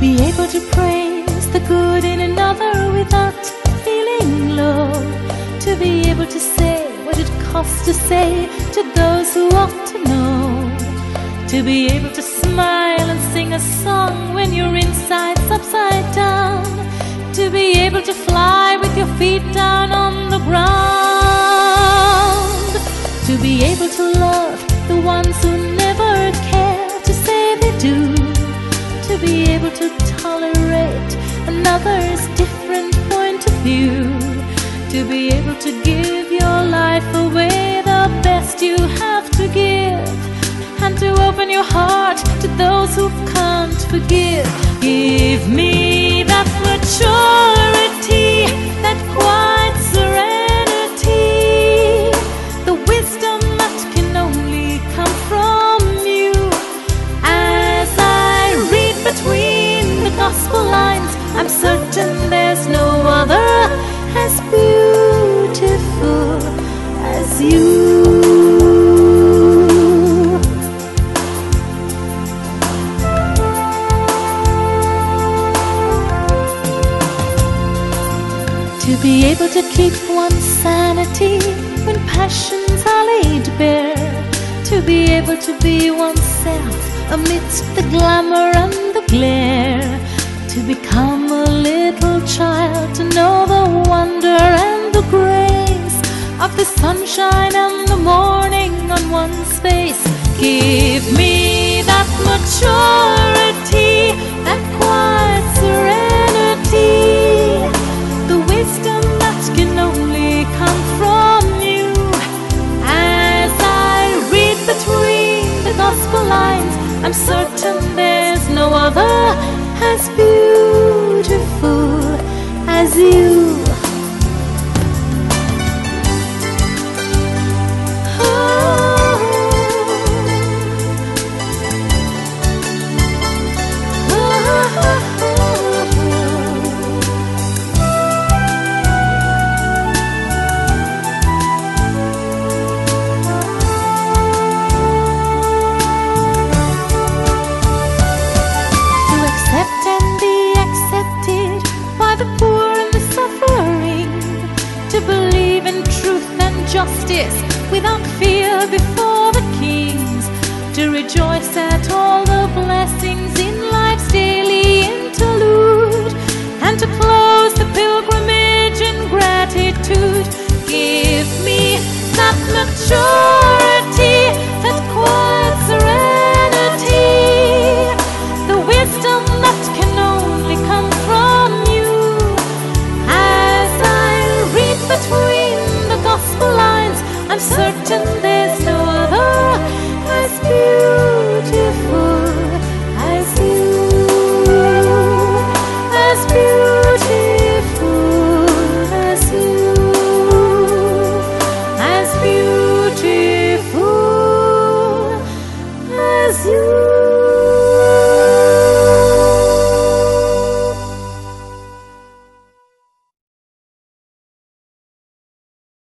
be able to praise the good in another without feeling low. To be able to say what it costs to say to those who ought to know. To be able to smile and sing a song when your inside's upside down. To be able to fly with your feet down on the ground. To be able to love the ones who never care to say they do. To be able to tolerate another's different point of view. To be able to give your life away the best you have to give. And to open your heart to those who can't forgive. Give be able to keep one's sanity when passions are laid bare. To be able to be oneself amidst the glamour and the glare. To become a little child, to know the wonder and the grace of the sunshine and lines, I'm certain there's no other as beautiful as you. The poor and the suffering, to believe in truth and justice without fear before the kings, to rejoice at all the blessings in life's daily interlude, and to close the pilgrimage in gratitude. Give me that maturity, certain there's no other as beautiful.